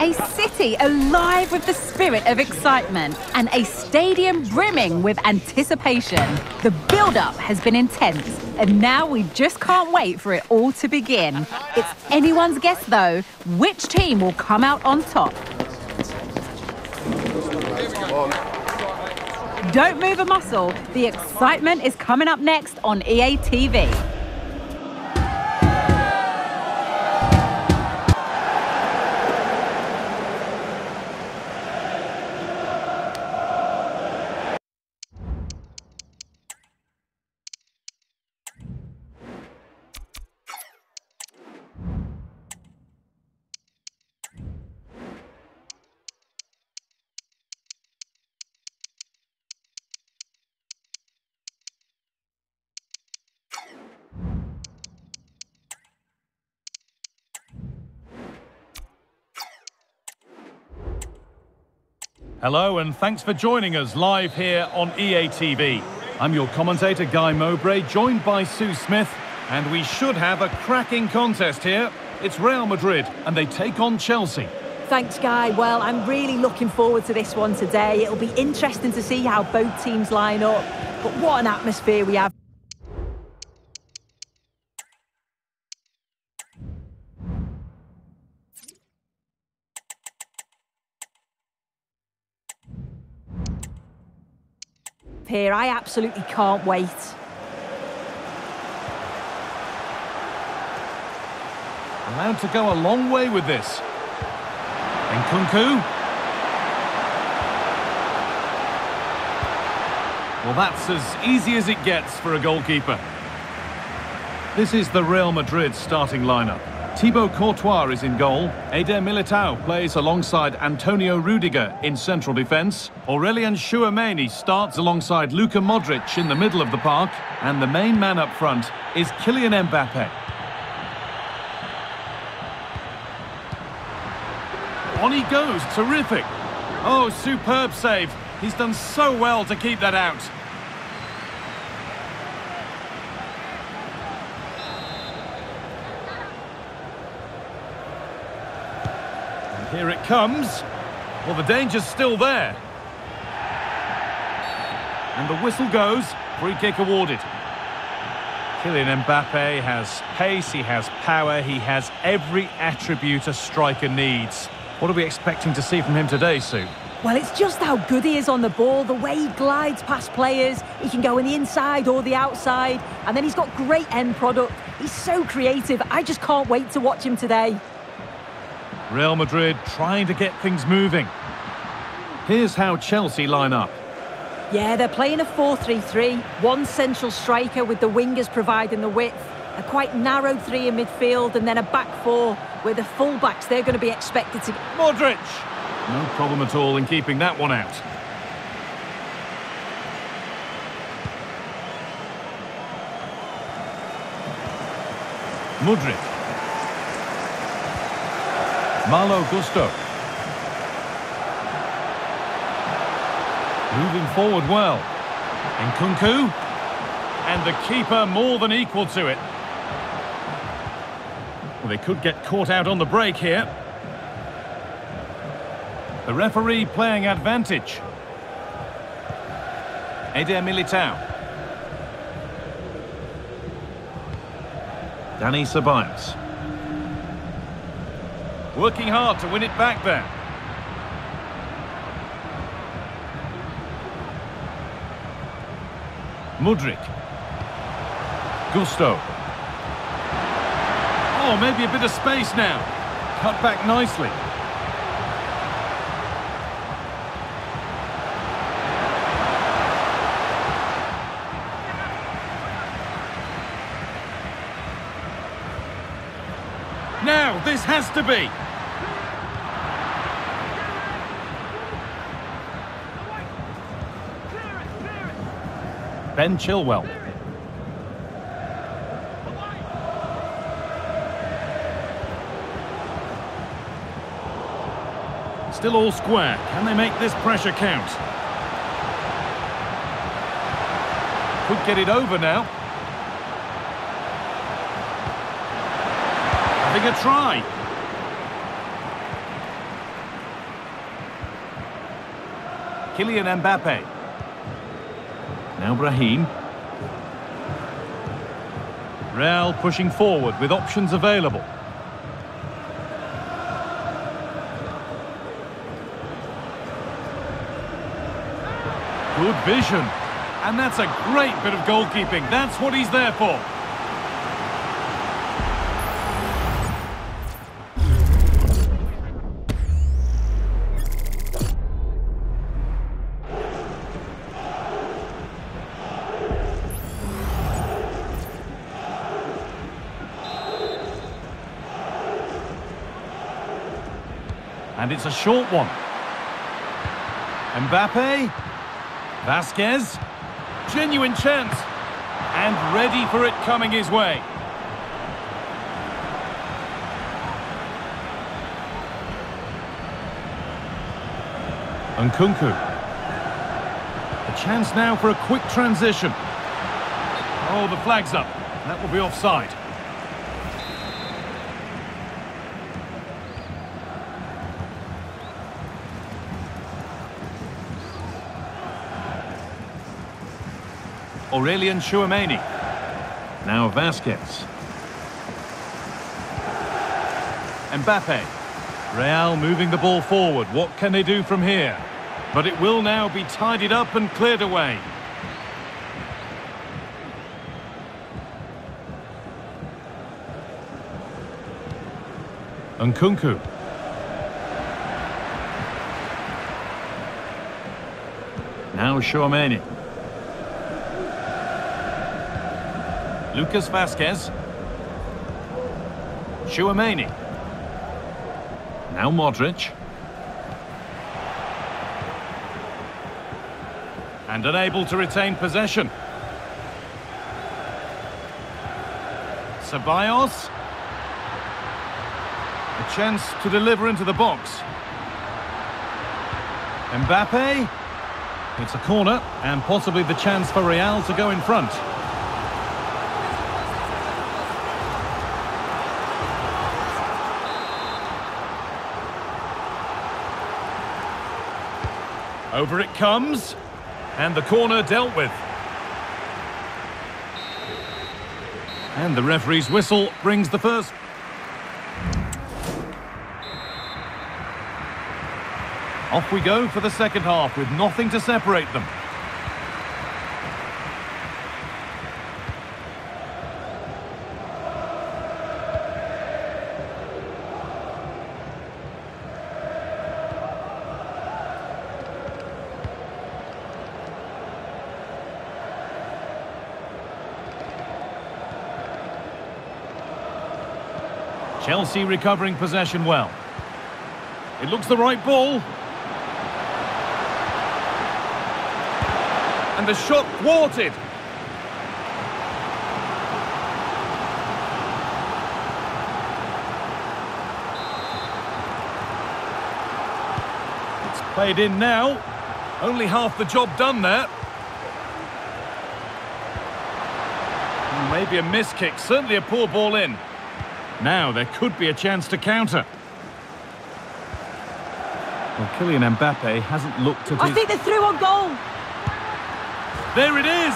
A city alive with the spirit of excitement and a stadium brimming with anticipation. The build-up has been intense and now we just can't wait for it all to begin. It's anyone's guess though, which team will come out on top. Don't move a muscle. The excitement is coming up next on EA TV. Hello and thanks for joining us live here on EA TV. I'm your commentator Guy Mowbray, joined by Sue Smith, and we should have a cracking contest here. It's Real Madrid and they take on Chelsea. Thanks, Guy. Well, I'm really looking forward to this one today. It'll be interesting to see how both teams line up. But what an atmosphere we have. Here. I absolutely can't wait. Allowed to go a long way with this. And Nkunku. Well, that's as easy as it gets for a goalkeeper. This is the Real Madrid starting lineup. Thibaut Courtois is in goal. Eder Militao plays alongside Antonio Rudiger in central defence. Aurelien Tchouameni starts alongside Luka Modric in the middle of the park. And the main man up front is Kylian Mbappe. On he goes, terrific. Oh, superb save. He's done so well to keep that out. Here it comes. Well, the danger's still there. And the whistle goes. Free kick awarded. Kylian Mbappe has pace, he has power, he has every attribute a striker needs. What are we expecting to see from him today, Sue? Well, it's just how good he is on the ball, the way he glides past players. He can go in the inside or the outside, and then he's got great end product. He's so creative. I just can't wait to watch him today. Real Madrid trying to get things moving. Here's how Chelsea line up. Yeah, they're playing a 4-3-3. One central striker with the wingers providing the width. A quite narrow three in midfield and then a back four where the fullbacks, they're going to be expected to... Modric! No problem at all in keeping that one out. Mudryk. Malo Gusto. Moving forward well. And Nkunku. And the keeper more than equal to it. Well, they could get caught out on the break here. The referee playing advantage. Eder Militao. Dani Ceballos. Working hard to win it back there. Mudryk. Gusto. Oh, maybe a bit of space now. Cut back nicely. Now, this has to be. Ben Chilwell. Still all square. Can they make this pressure count? Could get it over now. Having a try. Kylian Mbappe. Now Brahim. Real pushing forward with options available. Good vision. And that's a great bit of goalkeeping. That's what he's there for. And it's a short one. Mbappe. Vazquez. Genuine chance. And ready for it coming his way. Nkunku. A chance now for a quick transition. Oh, the flag's up. That will be offside. Aurelien Tchouameni. Now Vazquez. Mbappe. Real moving the ball forward. What can they do from here? But it will now be tidied up and cleared away. Nkunku. Now Tchouameni. Lucas Vazquez. Tchouameni. Now Modric. And unable to retain possession. Ceballos. A chance to deliver into the box. Mbappe. It's a corner and possibly the chance for Real to go in front. Over it comes. And the corner dealt with. And the referee's whistle brings the first. Off we go for the second half with nothing to separate them. Chelsea recovering possession well. It looks the right ball. And the shot thwarted. It's played in now. Only half the job done there. Maybe a miss kick, certainly a poor ball in. Now there could be a chance to counter. Well, Kylian Mbappe hasn't looked at I his... think they're through on goal. There it is!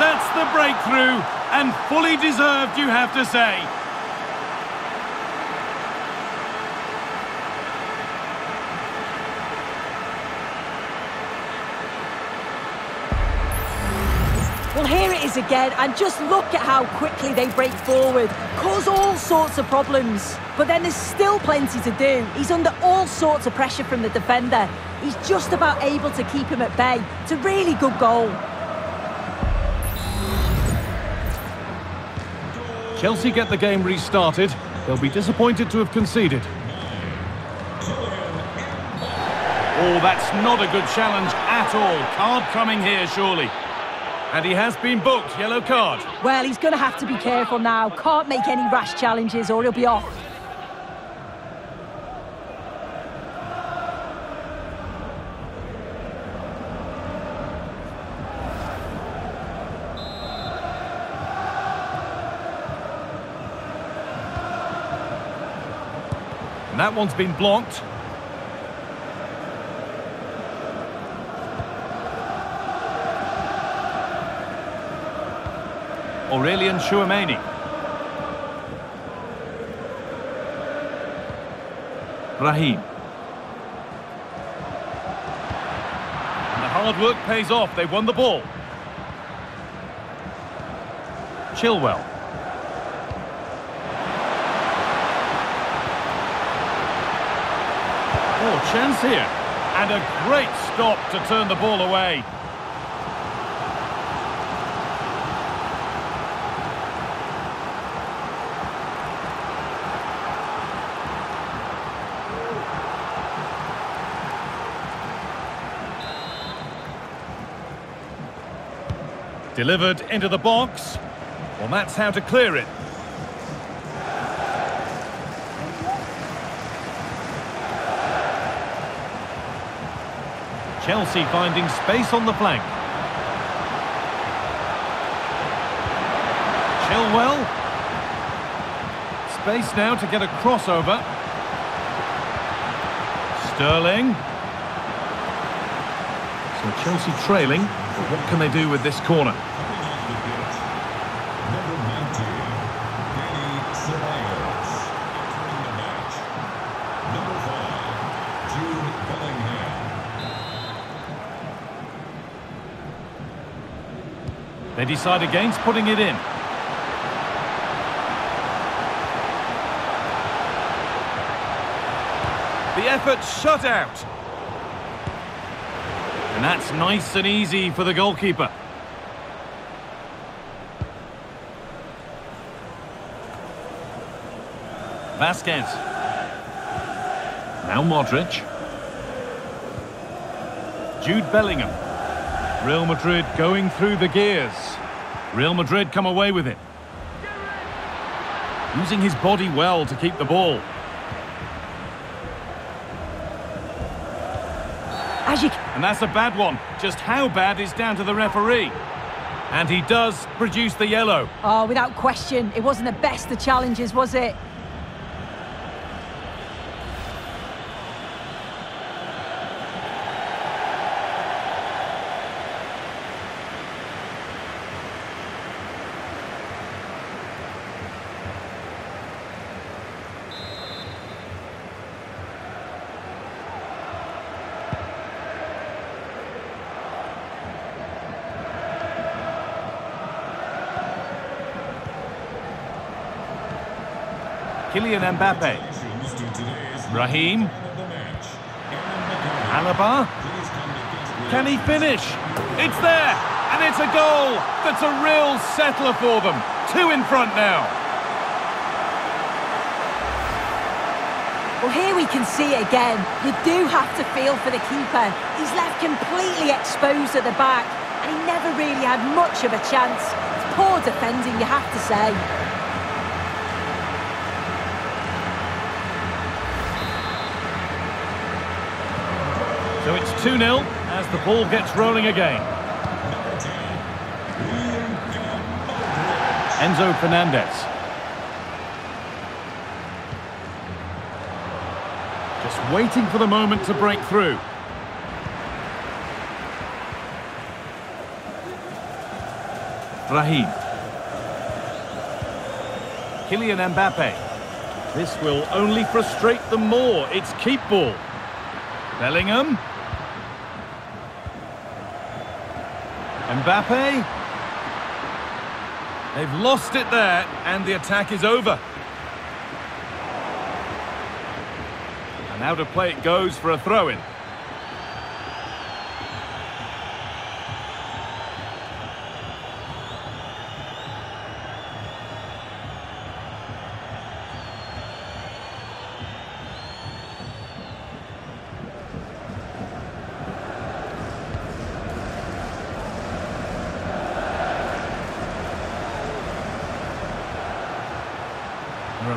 That's the breakthrough! And fully deserved, you have to say. Well, here it is again, and just look at how quickly they break forward, cause all sorts of problems. But then there's still plenty to do. He's under all sorts of pressure from the defender. He's just about able to keep him at bay. It's a really good goal. Chelsea get the game restarted. They'll be disappointed to have conceded. Oh, that's not a good challenge at all. Card coming here, surely. And he has been booked. Yellow card. Well, he's going to have to be careful now. Can't make any rash challenges or he'll be off. And that one's been blocked. Aurelien Tchouameni. Raheem. And the hard work pays off. They've won the ball. Chilwell. Oh, chance here. And a great stop to turn the ball away. Delivered into the box. Well, that's how to clear it. Chelsea finding space on the flank. Chilwell. Space now to get a crossover. Sterling. So Chelsea trailing. What can they do with this corner? Number 19, Dani Ceballos. Entering the match, number 5, Jude Bellingham. They decide against putting it in. The effort shut out. And that's nice and easy for the goalkeeper. Vazquez. Now Modric. Jude Bellingham. Real Madrid going through the gears. Real Madrid come away with it. Using his body well to keep the ball. You And that's a bad one. Just how bad is down to the referee. And he does produce the yellow. Oh, without question, it wasn't the best of challenges, was it? Kylian Mbappe. Raheem. Alaba. Can he finish? It's there! And it's a goal! That's a real settler for them. Two in front now. Well, here we can see it again. You do have to feel for the keeper. He's left completely exposed at the back, and he never really had much of a chance. It's poor defending, you have to say. So it's 2 0 as the ball gets rolling again. Number 10, Luka Modric. Enzo Fernandez. Just waiting for the moment to break through. Raheem. Kylian Mbappe. This will only frustrate them more. It's keep ball. Bellingham. Mbappe. They've lost it there, and the attack is over. And out of play it goes for a throw-in.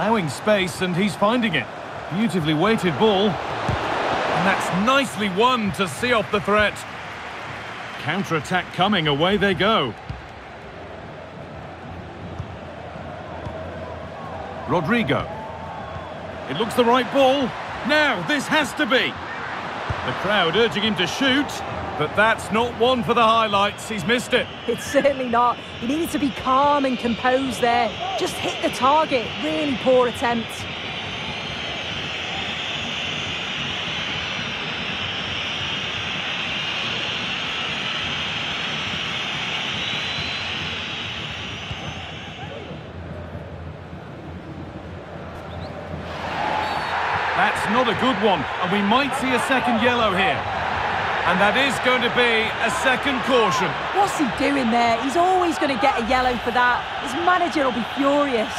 Allowing space, and he's finding it. Beautifully weighted ball. And that's nicely won to see off the threat. Counter-attack coming, away they go. Rodrygo. It looks the right ball. Now, this has to be. The crowd urging him to shoot. But that's not one for the highlights. He's missed it. It's certainly not. He needed to be calm and composed there. Just hit the target. Really poor attempt. That's not a good one, and we might see a second yellow here. And that is going to be a second caution. What's he doing there? He's always going to get a yellow for that. His manager will be furious.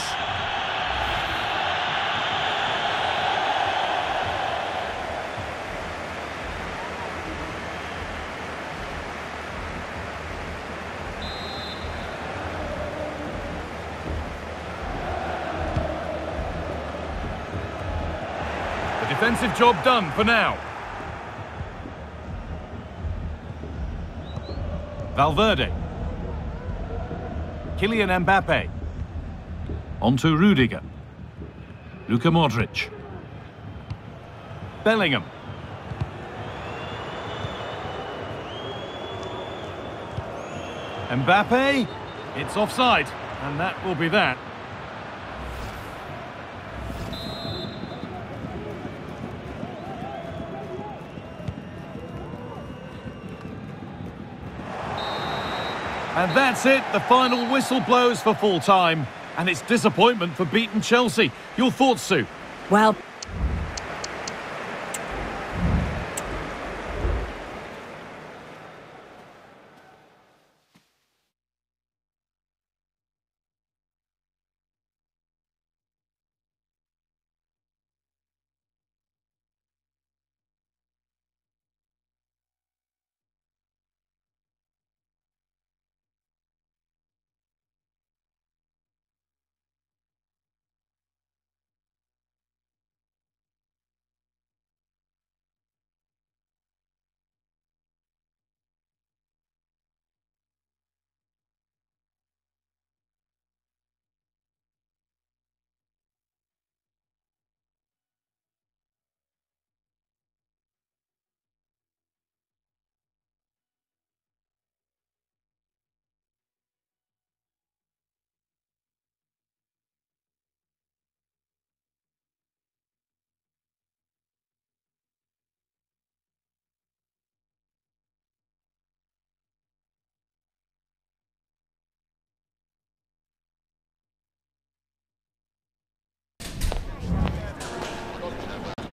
The defensive job done for now. Valverde. Kylian Mbappe. On to Rudiger. Luka Modric. Bellingham. Mbappe. It's offside, and that will be that. And that's it. The final whistle blows for full time. And it's disappointment for beaten Chelsea. Your thoughts, Sue? Well,